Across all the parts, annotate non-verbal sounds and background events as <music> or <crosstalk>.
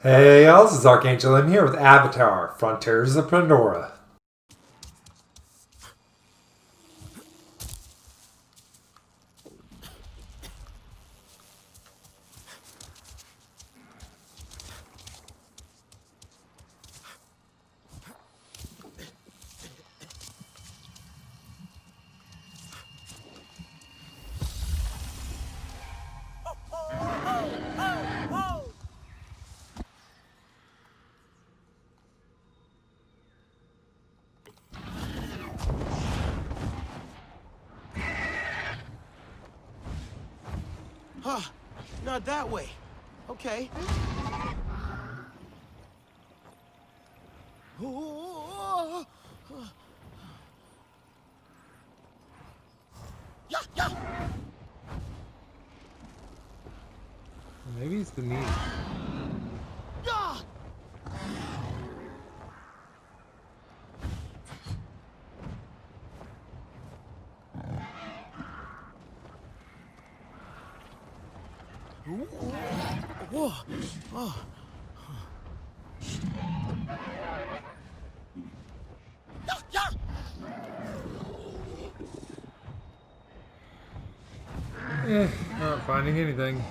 Hey y'all, this is Archangel M here with Avatar, Frontiers of Pandora. Huh, not that way. Okay. Yeah, yeah. Maybe it's the knee. Yeah. Whoa. Oh. Eh, not finding anything.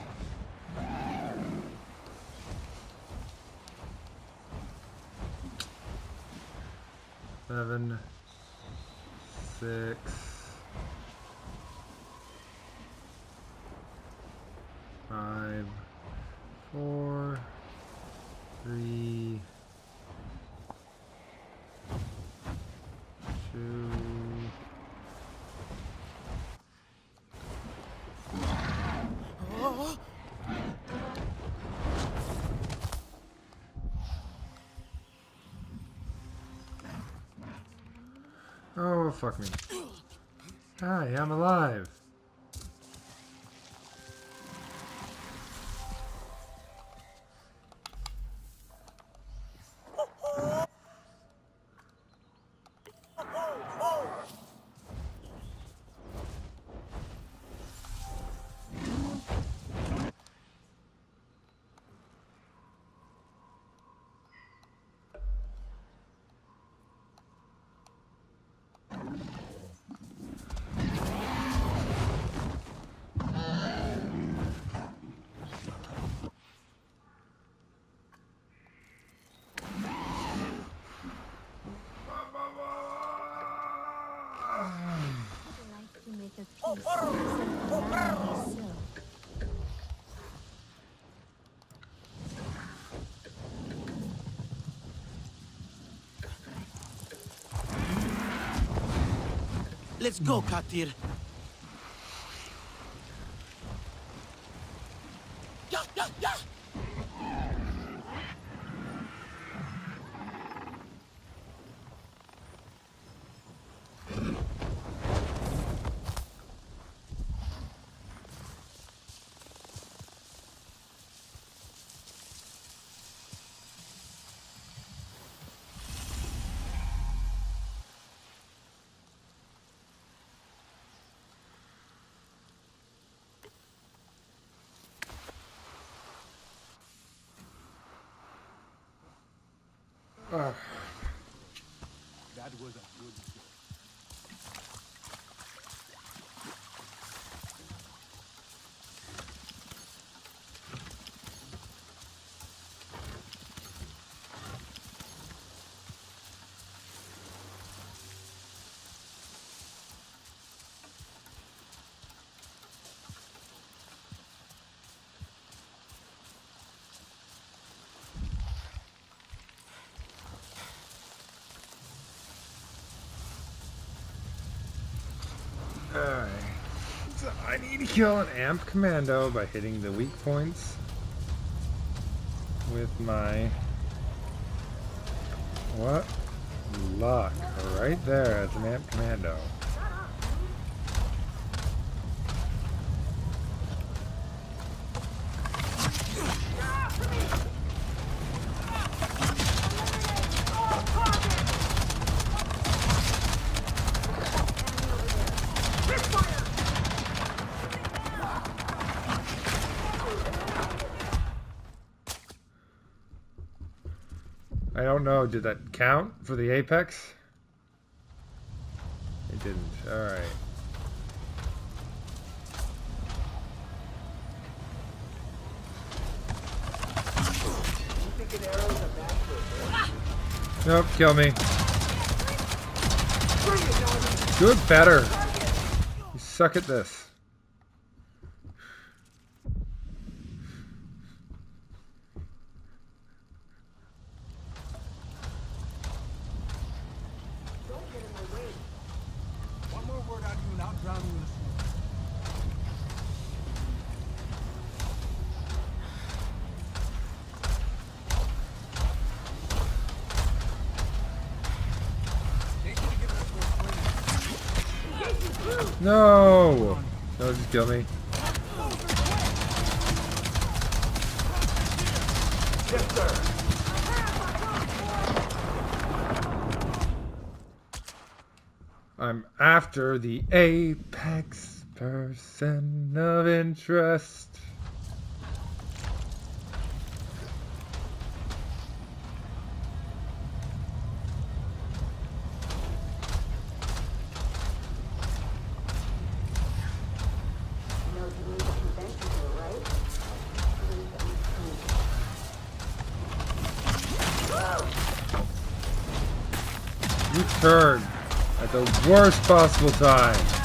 Seven, six, fuck me. Hi, I'm alive. Let's go, Katir. Yeah, yeah, yeah. Ugh. That was a good job. Alright. So I to kill an amp commando by hitting the weak points with my what luck right there as an amp commando. Don't know. Did that count for the apex? It didn't. All right. Nope, kill me. Good, better. You suck at this. One more word out of you and I'll drown you in the smoke. Take you to give us more training. No! No, just kill me. I'm after the apex person of interest. You know, you need a convention here, right? Believe that we can. You turn at the worst possible time.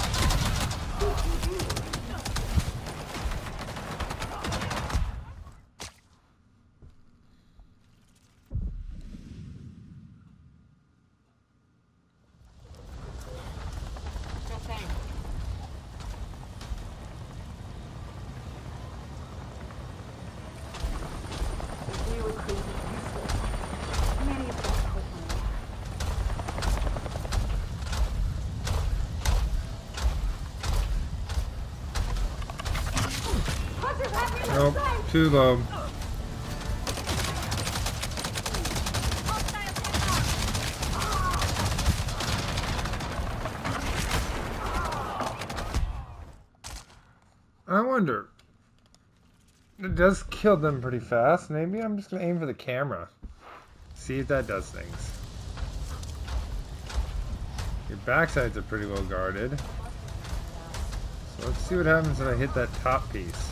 Nope, too low. I wonder. It does kill them pretty fast. Maybe I'm just gonna aim for the camera. See if that does things. Your backsides are pretty well guarded. So let's see what happens when I hit that top piece.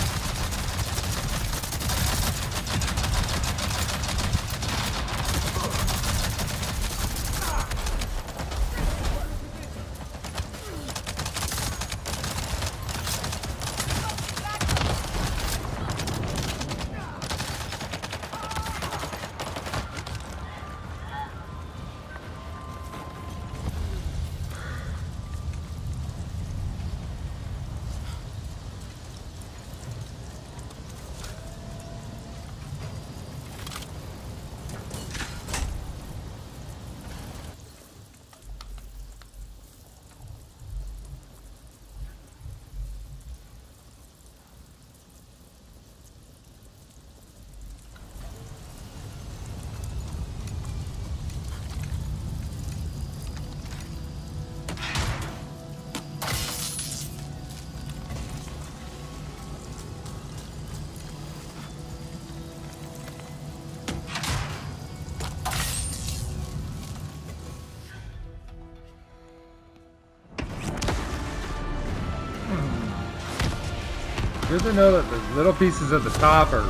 Good to know that the little pieces at the top are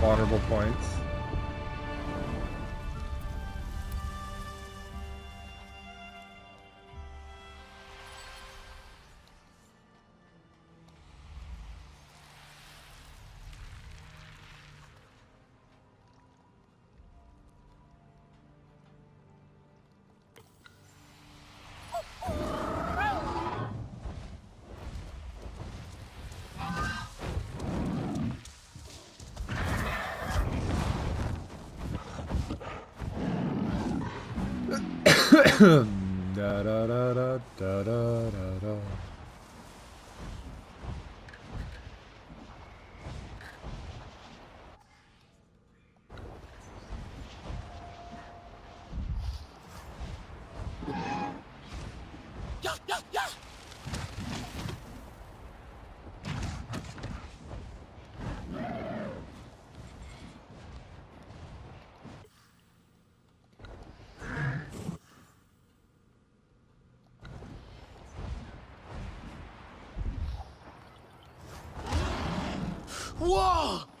vulnerable points. Hmm. <clears throat> Whoa!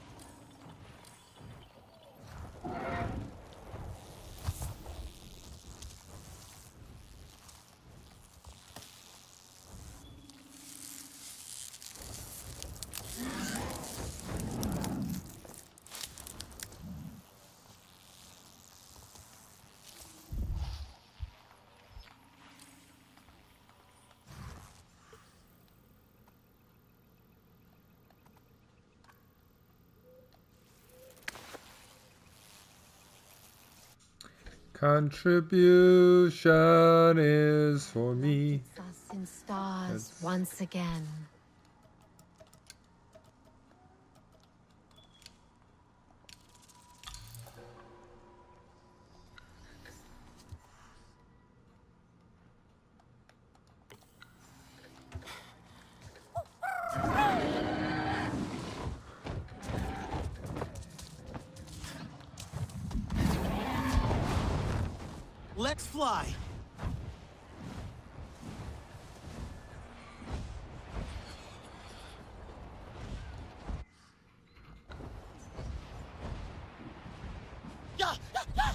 Contribution is for me. Us in stars once again. Let's fly. Yeah, yeah, yeah.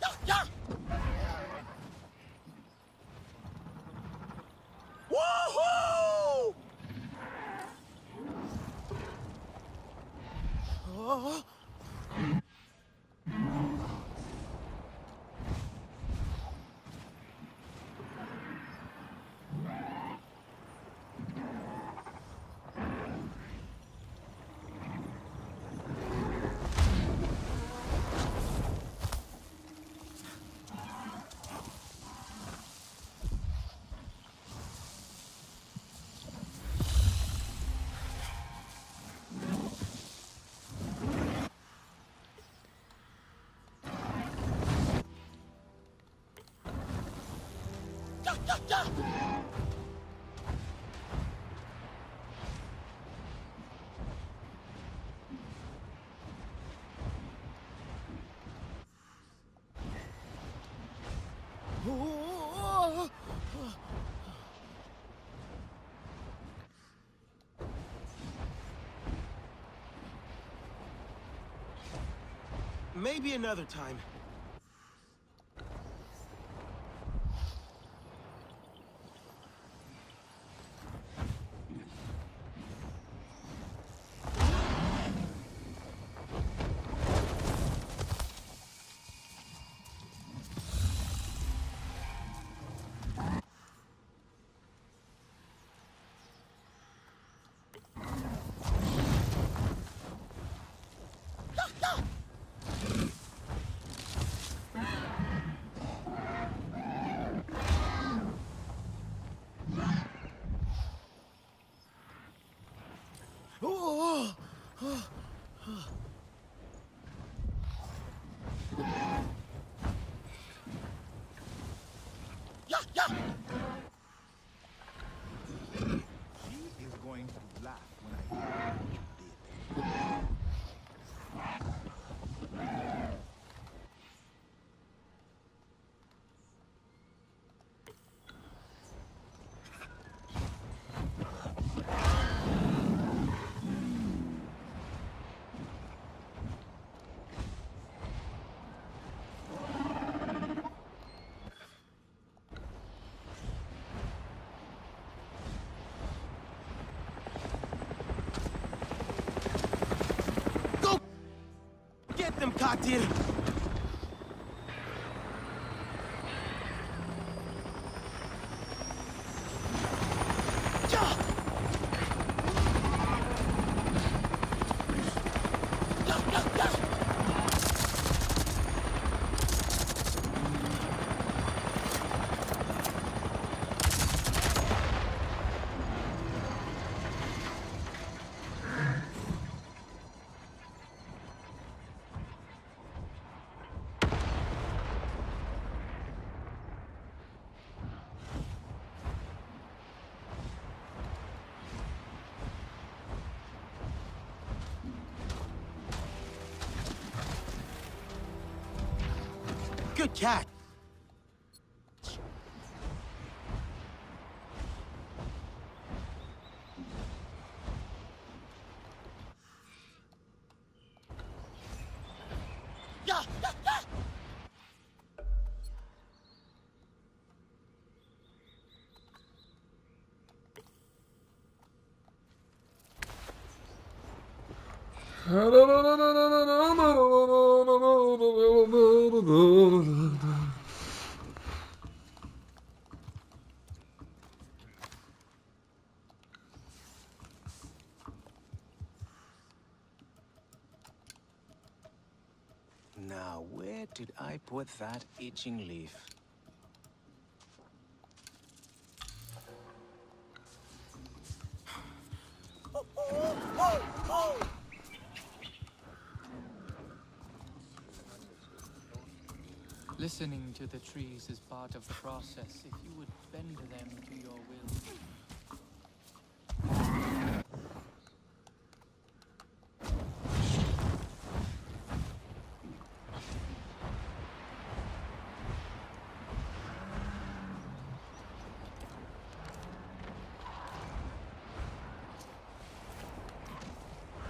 Yeah, yeah. Woohoo! Oh. Yeah, yeah, yeah. Ooh. Maybe another time. Ooh. Yeah, Katil! Good catch! <laughs> Yeah, yeah, yeah. Now, where put that itching leaf? Listening to the trees is part of the process. If you would bend them to your will.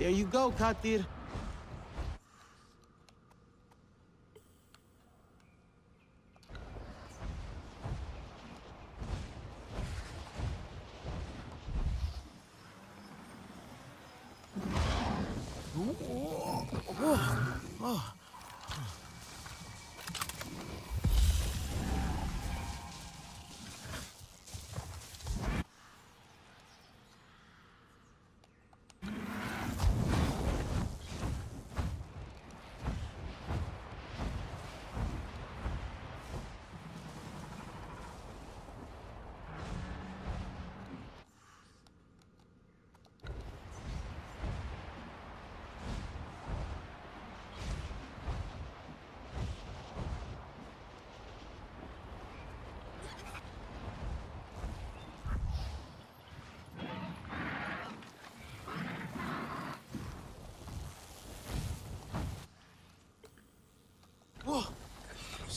There you go, Katir. Whoa!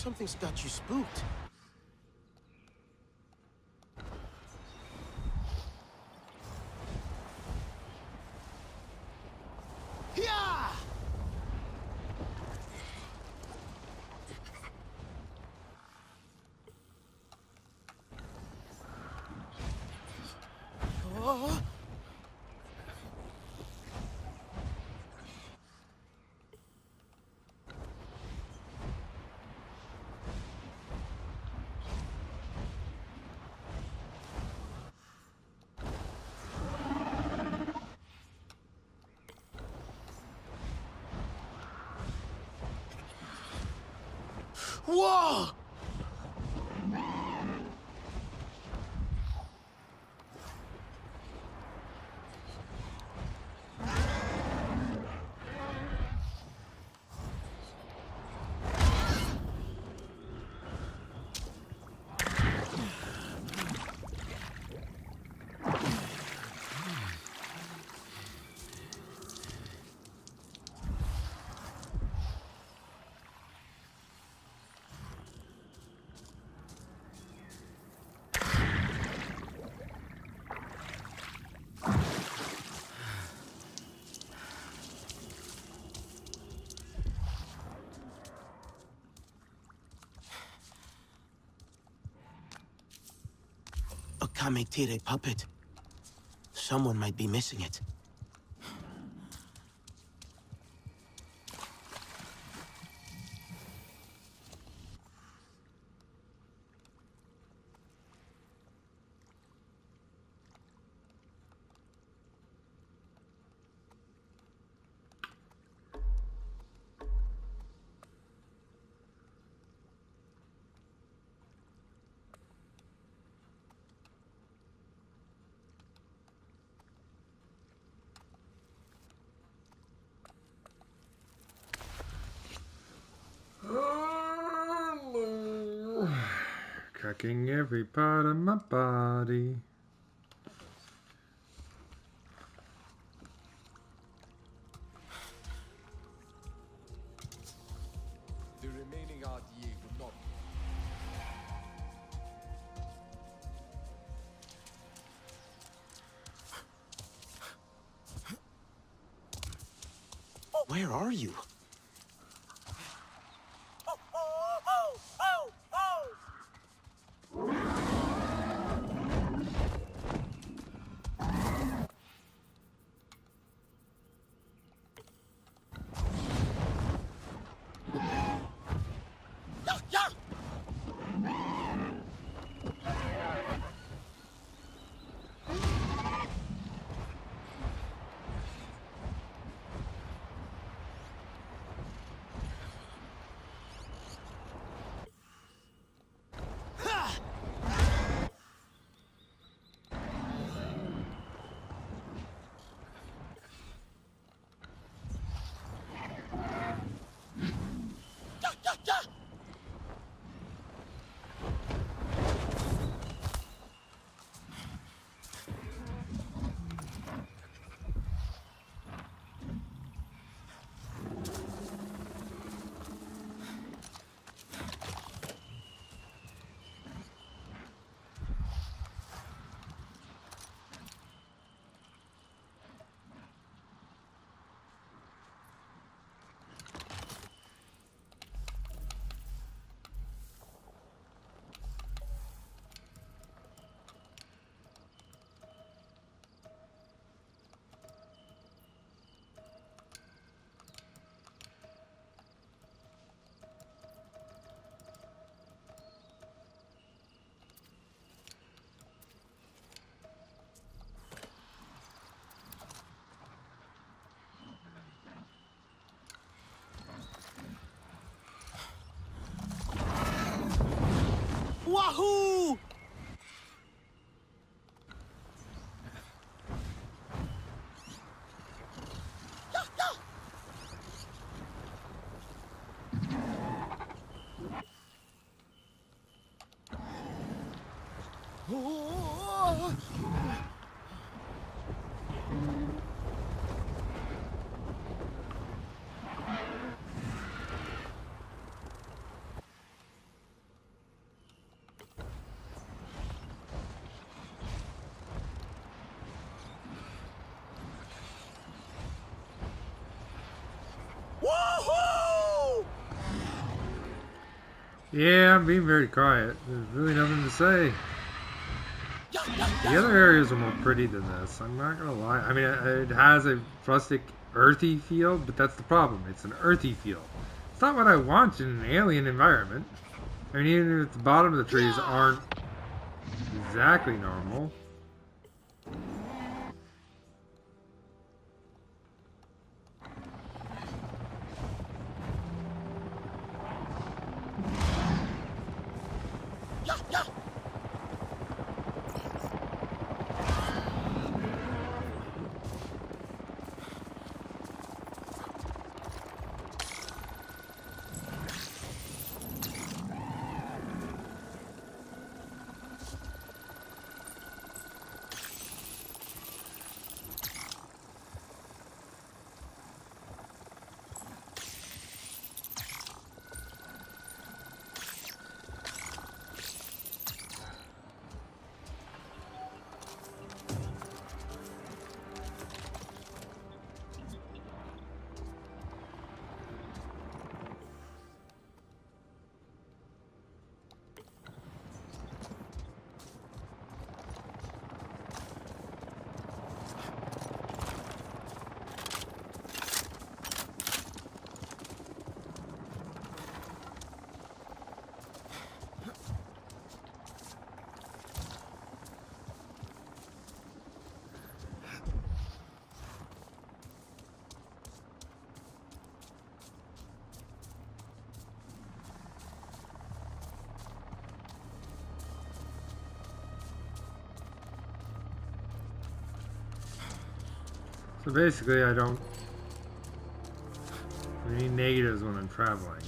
Something's got you spooked. Yeah! Oh. Whoa! A puppet. Someone might be missing it. Where are you? Wahoo! Yeah, I'm being very quiet. There's really nothing to say. The other areas are more pretty than this. I'm not gonna lie. I mean, it has a rustic, earthy feel, but that's the problem. It's an earthy feel. It's not what I want in an alien environment. I mean, even if the bottom of the trees aren't exactly normal. So basically, I don't any negatives when I'm traveling.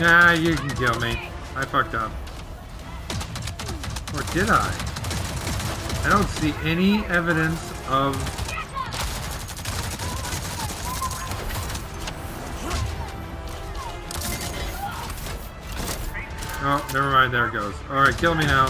Nah, you can kill me. I fucked up. Or did I? I don't see any evidence of... Oh, never mind, there it goes. Alright, kill me now.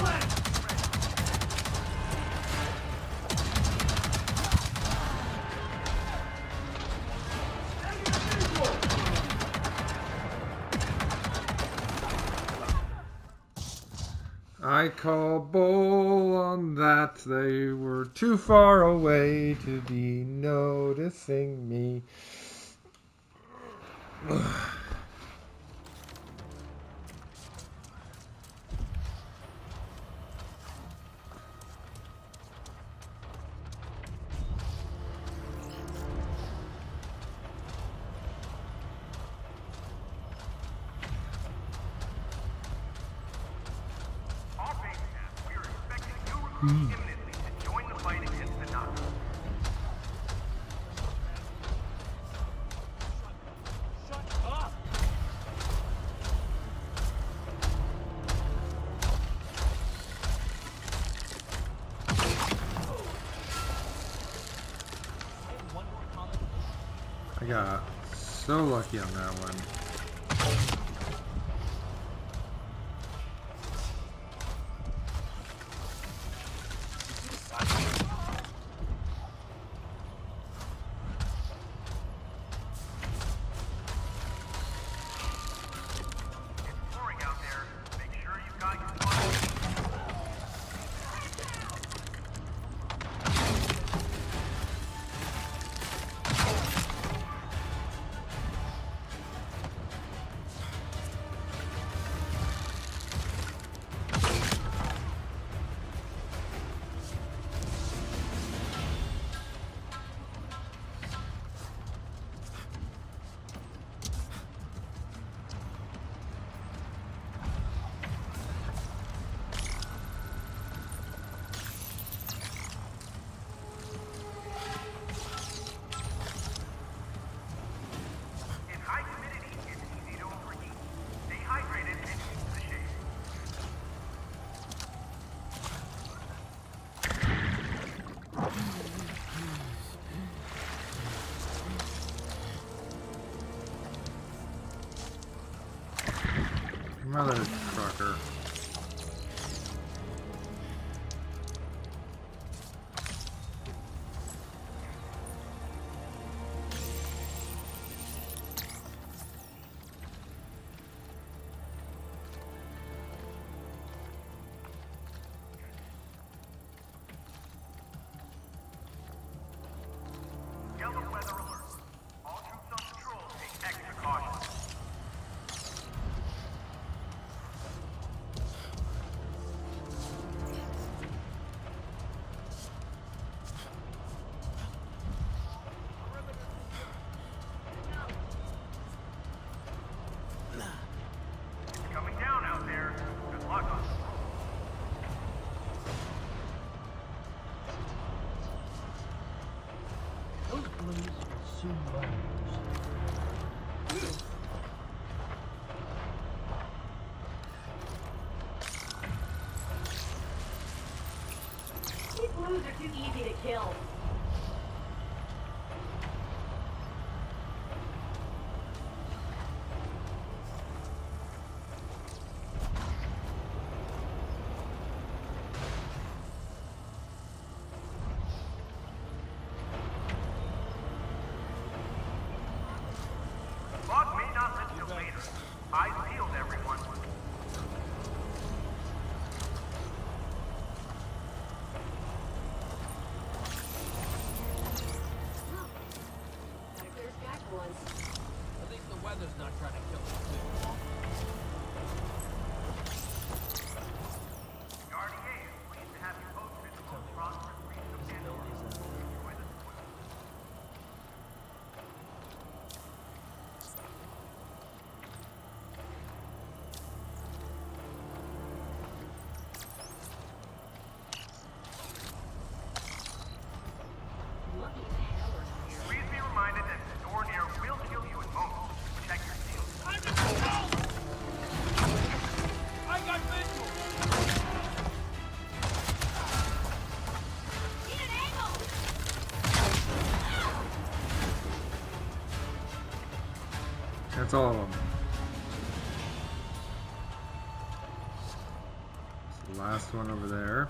Too far away to be noticing me. All so lucky on that one. Mother Blues are too easy to kill. That's all of them. The last one over there.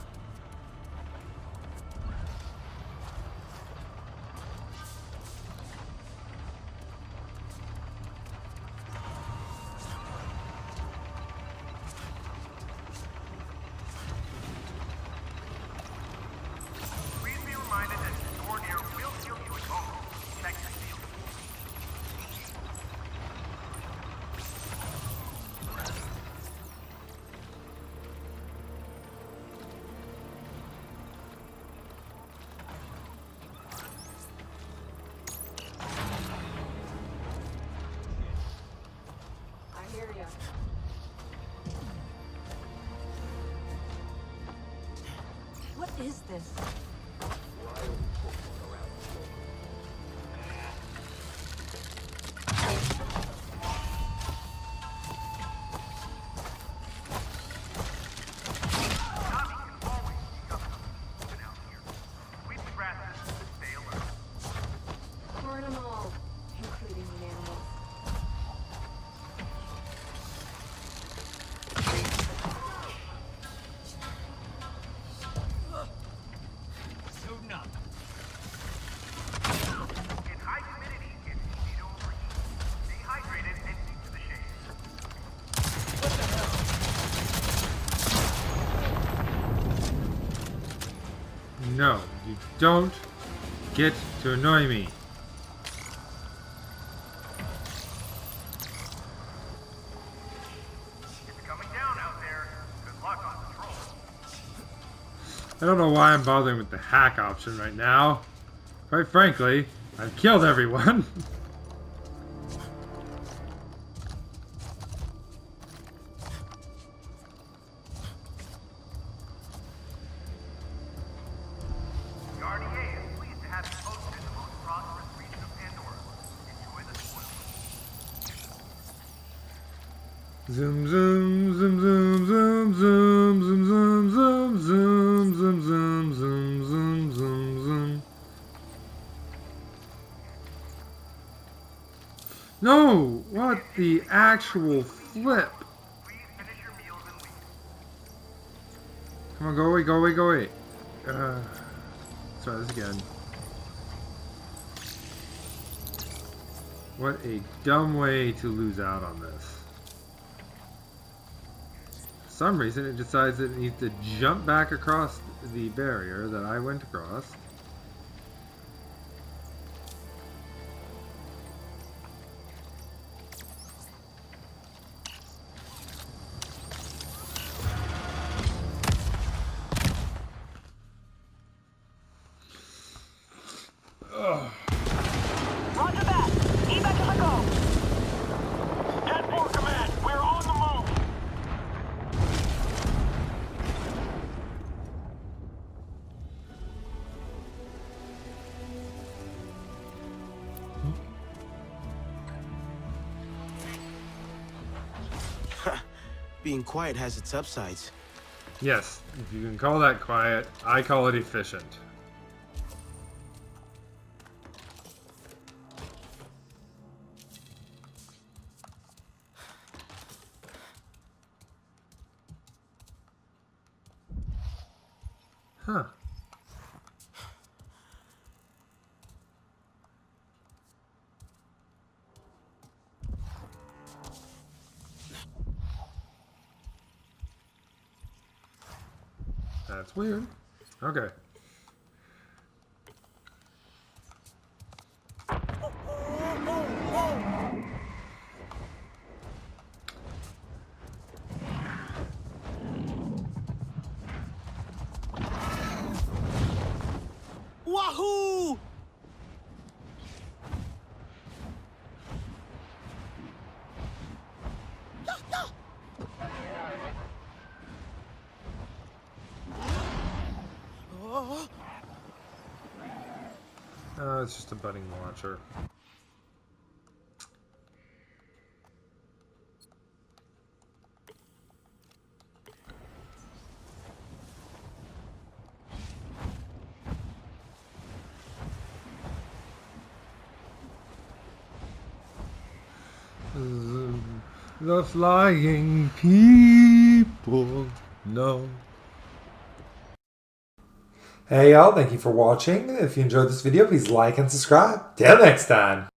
What is this? Don't get to annoy me. I don't know why I'm bothering with the hack option right now. Quite frankly, I've killed everyone. <laughs> actual flip? Come on, go away, go away, go away. Uh, try this again. What a dumb way to lose out on this. For some reason, it decides it needs to jump back across the barrier that I went across. Being quiet has its upsides. Yes, if you can call that quiet, I call it efficient. That's weird. Okay. It's just a budding launcher. The flying people know. Hey y'all, thank you for watching. If you enjoyed this video, please like and subscribe. Till next time.